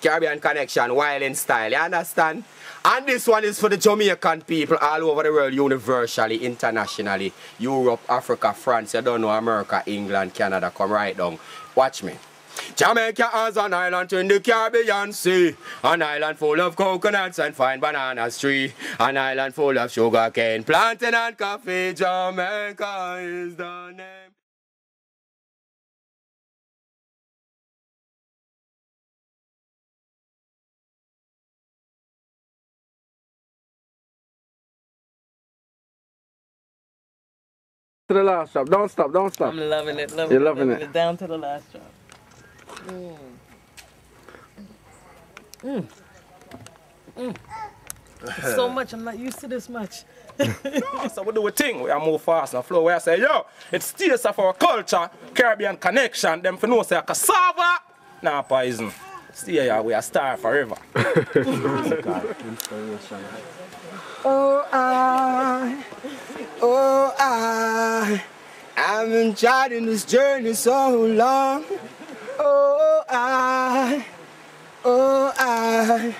Caribbean Connection, wild in style, you understand? And this one is for the Jamaican people all over the world, universally, internationally. Europe, Africa, France, you don't know, America, England, Canada, come right down. Watch me. Jamaica has an island in the Caribbean Sea, an island full of coconuts and fine bananas tree, an island full of sugar cane, plantain and coffee. Jamaica is the name. To the last drop. Don't stop, don't stop. I'm loving it, loving You're it, loving it. Down to the last drop. Mm. Mm. Mm. so much, I'm not used to this much. so we do a thing, we are move fast and flow. Where I say, yo, it's taste of our culture, Caribbean connection, them for know say cassava, nah poison. Stay here, we are star forever. Oh, I, oh, I, I've been trying this journey so long. Oh, I, oh, I,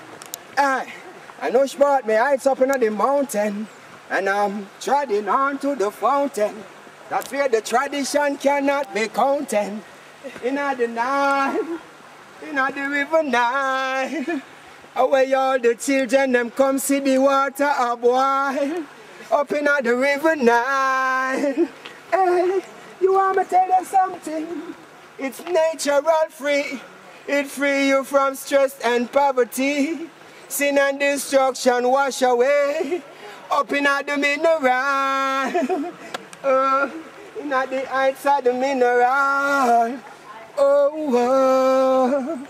I, I know she brought me heights up in the mountain, and I'm treading on to the fountain. That's where the tradition cannot be counted. In the night, in the river night. Away all the children them come see the water a boil up in the river Nile. Hey, you want me to tell you something? It's natural free. It free you from stress and poverty. Sin and destruction wash away up in the mineral. Uh, in the heights of the mineral. Oh, oh.